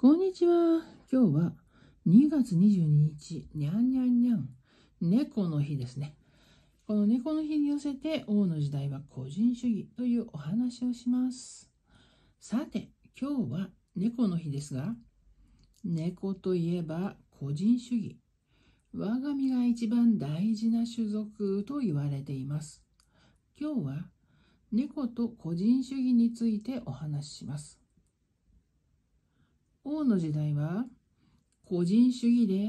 こんにちは。今日は2月22日、にゃんにゃんにゃん、猫の日ですね。この猫の日に寄せて、王の時代は個人主義というお話をします。さて、今日は猫の日ですが、猫といえば個人主義。我が身が一番大事な種族と言われています。今日は猫と個人主義についてお話しします。王の時代は個人主義で、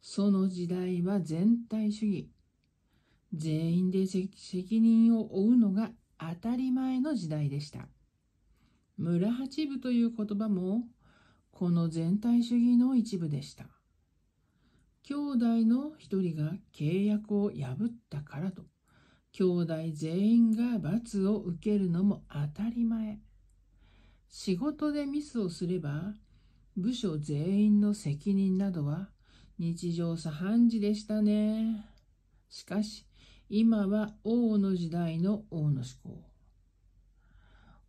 その時代は全体主義。全員で責任を負うのが当たり前の時代でした。村八部という言葉も、この全体主義の一部でした。兄弟の一人が契約を破ったからと、兄弟全員が罰を受けるのも当たり前。仕事でミスをすれば、部署全員の責任などは日常茶飯事でしたね。しかし、今は王の時代の王の思考。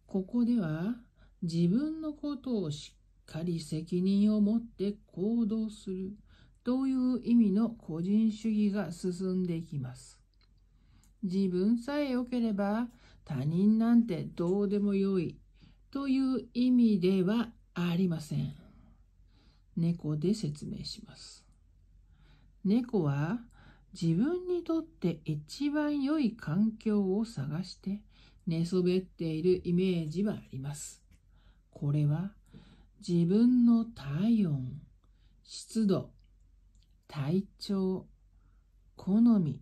ここでは自分のことをしっかり責任を持って行動するという意味の個人主義が進んでいきます。自分さえ良ければ他人なんてどうでもよいという意味ではありません。猫で説明します。猫は自分にとって一番良い環境を探して寝そべっているイメージはあります。これは自分の体温、湿度、体調、好み、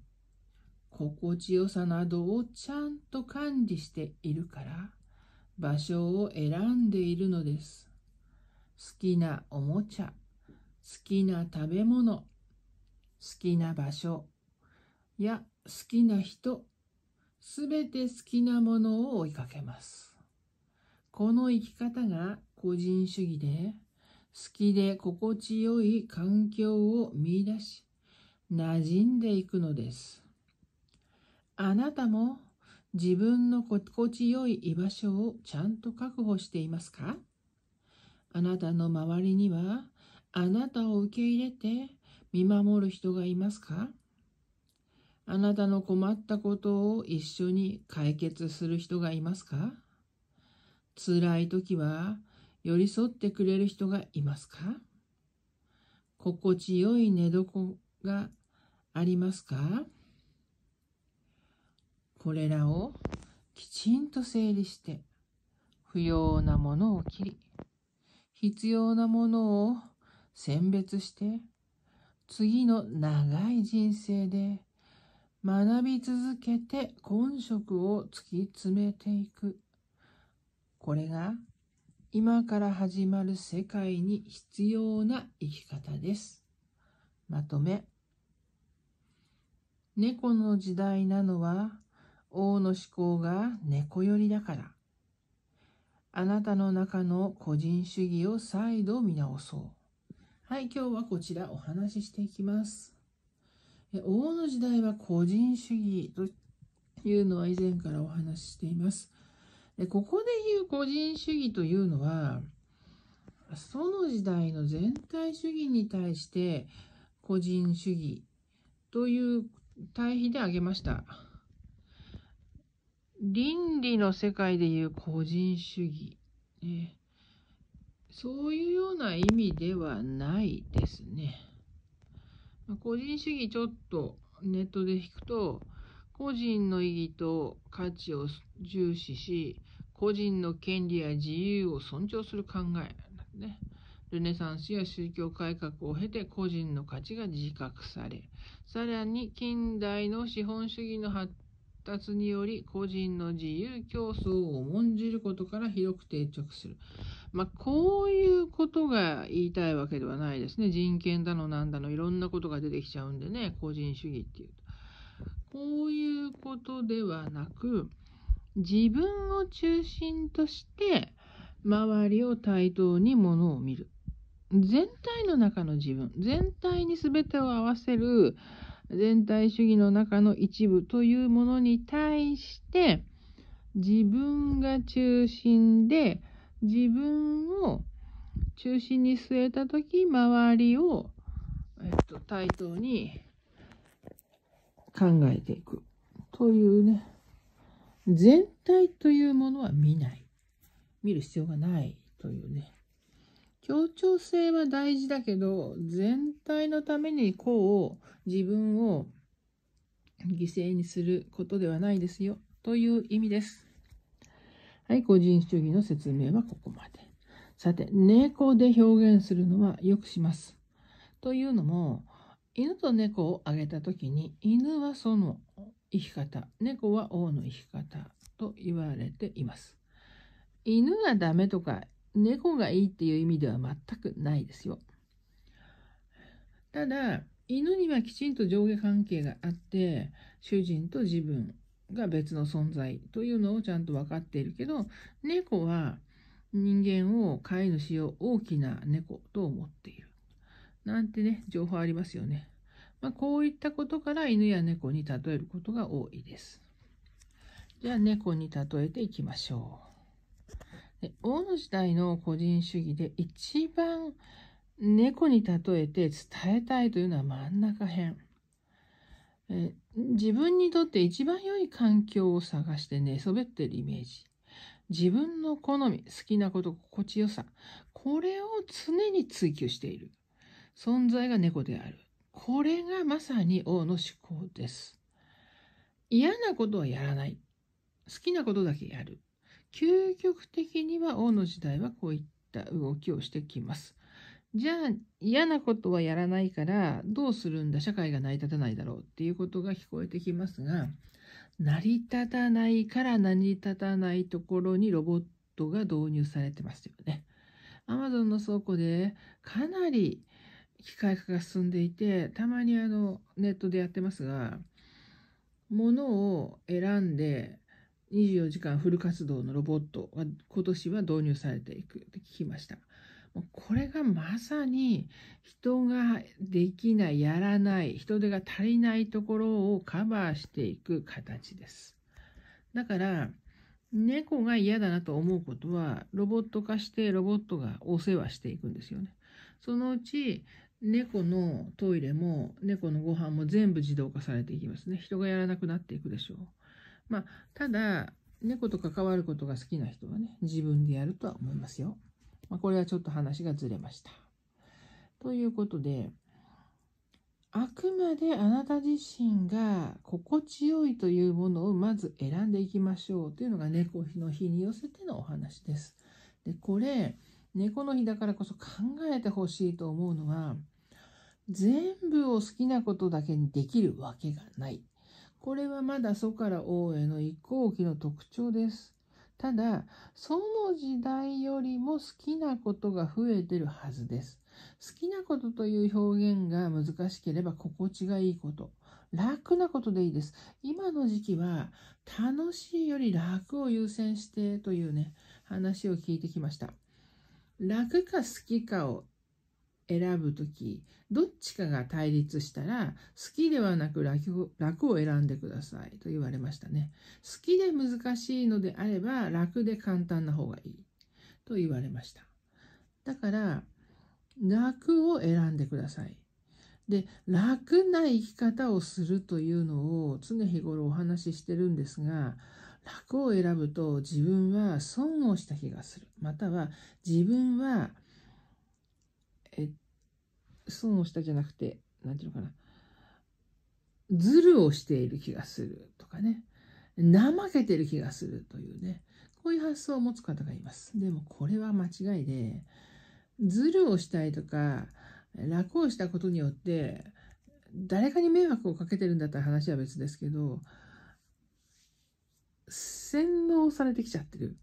心地よさなどをちゃんと管理しているから場所を選んでいるのです。好きなおもちゃ、好きな食べ物、好きな場所や好きな人、すべて好きなものを追いかけます。この生き方が個人主義で、好きで心地よい環境を見出し、馴染んでいくのです。あなたも自分の心地よい居場所をちゃんと確保していますか？あなたの周りにはあなたを受け入れて見守る人がいますか？あなたの困ったことを一緒に解決する人がいますか？辛い時は寄り添ってくれる人がいますか？心地よい寝床がありますか？これらをきちんと整理して不要なものを切り必要なものを選別して次の長い人生で学び続けて根色を突き詰めていく。これが今から始まる世界に必要な生き方です。まとめ。猫の時代なのは王の思考が猫寄りだから。あなたの中の個人主義を再度見直そう。はい、今日はこちらお話ししていきます。王の時代は個人主義というのは以前からお話ししています。ここで言う個人主義というのは、その時代の全体主義に対して個人主義という対比で挙げました。倫理の世界でいう個人主義、ね、そういうような意味ではないですね。個人主義ちょっとネットで引くと、個人の意義と価値を重視し、個人の権利や自由を尊重する考えなんね。ルネサンスや宗教改革を経て個人の価値が自覚され、さらに近代の資本主義の発達により個人の自由競争を重んじることから広く定着する。まあ、こういうことが言いたいわけではないですね。人権だのなんだのいろんなことが出てきちゃうんでね、個人主義っていうと。こういうことではなく、自分を中心として周りを対等にものを見る。全体の中の自分、全体に全てを合わせる全体主義の中の一部というものに対して自分が中心で自分を中心に据えた時周りを、えっと、対等に考えていくというね。全体というものは見ない。見る必要がないというね。協調性は大事だけど全体のためにこう自分を犠牲にすることではないですよという意味です。はい、個人主義の説明はここまで。さて、猫で表現するのはよくします。というのも、犬と猫を挙げたときに、犬はその生き方、猫は王の生き方と言われています。犬がダメとか、猫がいいっていう意味では全くないですよ。ただ、犬にはきちんと上下関係があって、主人と自分が別の存在というのをちゃんと分かっているけど、猫は人間を飼い主を大きな猫と思っている。なんてね、情報ありますよね。まあ、こういったことから犬や猫に例えることが多いです。じゃあ猫に例えていきましょう。で王の時代の個人主義で一番猫に例えて伝えたいというのは真ん中辺。え自分にとって一番良い環境を探して寝そべってるイメージ。自分の好み、好きなこと、心地よさ。これを常に追求している。存在が猫である。これがまさに王の思考です。嫌なことはやらない。好きなことだけやる。究極的には王の時代はこういった動きをしてきます。じゃあ嫌なことはやらないからどうするんだ社会が成り立たないだろうっていうことが聞こえてきますが成り立たないから成り立たないところにロボットが導入されてますよね。アマゾンの倉庫でかなり機械化が進んでいてたまにあのネットでやってますが物を選んで24時間フル活動のロボットが今年は導入されていくって聞きました。これがまさに人ができない、やらない、人手が足りないところをカバーしていく形です。だから、猫が嫌だなと思うことは、ロボット化してロボットがお世話していくんですよね。そのうち、猫のトイレも猫のご飯も全部自動化されていきますね。人がやらなくなっていくでしょう。まあ、ただ、猫と関わることが好きな人はね、自分でやるとは思いますよ。まあ、これはちょっと話がずれました。ということで、あくまであなた自身が心地よいというものをまず選んでいきましょうというのが猫の日に寄せてのお話です。で、これ、猫の日だからこそ考えてほしいと思うのは、全部を好きなことだけにできるわけがない。これはまだ祖から王への移行期の特徴です。ただ、その時代よりも好きなことが増えてるはずです。好きなことという表現が難しければ心地がいいこと。楽なことでいいです。今の時期は楽しいより楽を優先してというね、話を聞いてきました。楽か好きかを選ぶとき、どっちかが対立したら、好きではなく楽を選んでくださいと言われましたね。好きで難しいのであれば、楽で簡単な方がいいと言われました。だから、楽を選んでください。で、楽な生き方をするというのを常日頃お話ししてるんですが、楽を選ぶと自分は損をした気がする。または自分は、損をしたじゃなくて、なんていうのかな。ズルをしている気がするとかね。怠けてる気がするというね。こういう発想を持つ方がいます。でもこれは間違いで、ズルをしたいとか、楽をしたことによって、誰かに迷惑をかけてるんだったら話は別ですけど、洗脳されてきちゃってる。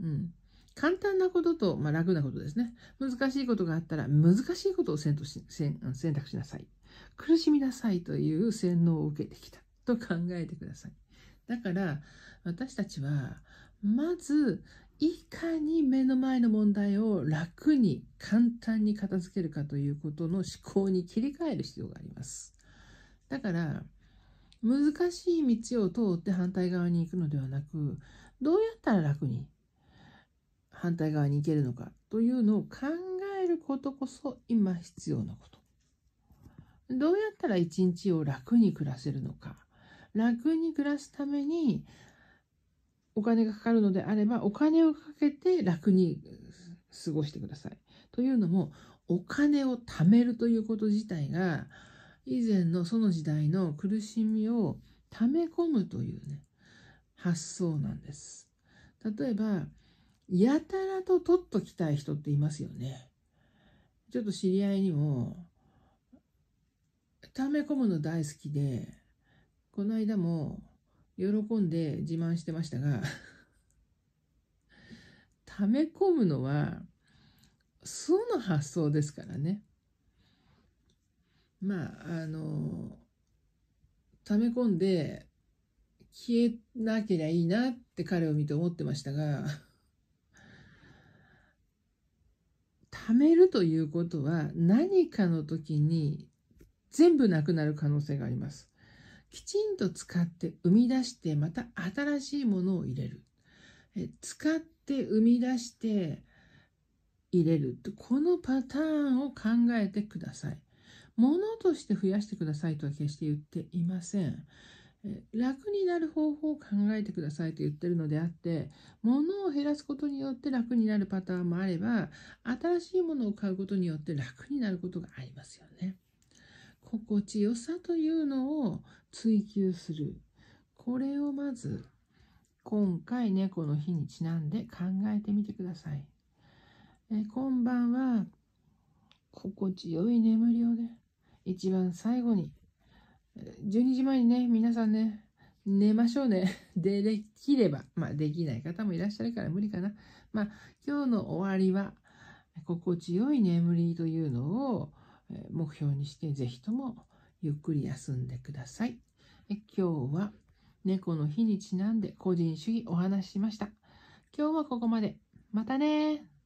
うん。簡単なことと、まあ、楽なことですね。難しいことがあったら、難しいことを選択しなさい。苦しみなさいという洗脳を受けてきたと考えてください。だから、私たちは、まず、いかに目の前の問題を楽に簡単に片付けるかということの思考に切り替える必要があります。だから、難しい道を通って反対側に行くのではなく、どうやったら楽に反対側に行けるのかというのを考えることこそ今必要なこと。どうやったら一日を楽に暮らせるのか。楽に暮らすためにお金がかかるのであれば、お金をかけて楽に過ごしてください。というのも、お金を貯めるということ自体が、以前のその時代の苦しみを溜め込むというね、発想なんです。例えば、やたらと取っときたい人っていますよね。ちょっと知り合いにも、溜め込むの大好きで、この間も喜んで自慢してましたが 溜め込むのは、素の発想ですからね。まあ、あの、溜め込んで消えなけりゃいいなって彼を見て思ってましたが、貯めるということは何かの時に全部なくなる可能性があります。きちんと使って生み出してまた新しいものを入れる。え使って生み出して入れる。このパターンを考えてください。ものとして増やしてくださいとは決して言っていません。楽になる方法を考えてくださいと言ってるのであって物を減らすことによって楽になるパターンもあれば新しいものを買うことによって楽になることがありますよね。心地よさというのを追求するこれをまず今回猫の日にちなんで考えてみてください。え今晩は心地よい眠りをね一番最後に12時前にね、皆さんね、寝ましょうね。でできれば。まあ、できない方もいらっしゃるから無理かな。まあ、今日の終わりは、心地よい眠りというのを目標にして、ぜひともゆっくり休んでください。え今日は猫の日にちなんで個人主義お話ししました。今日はここまで。またね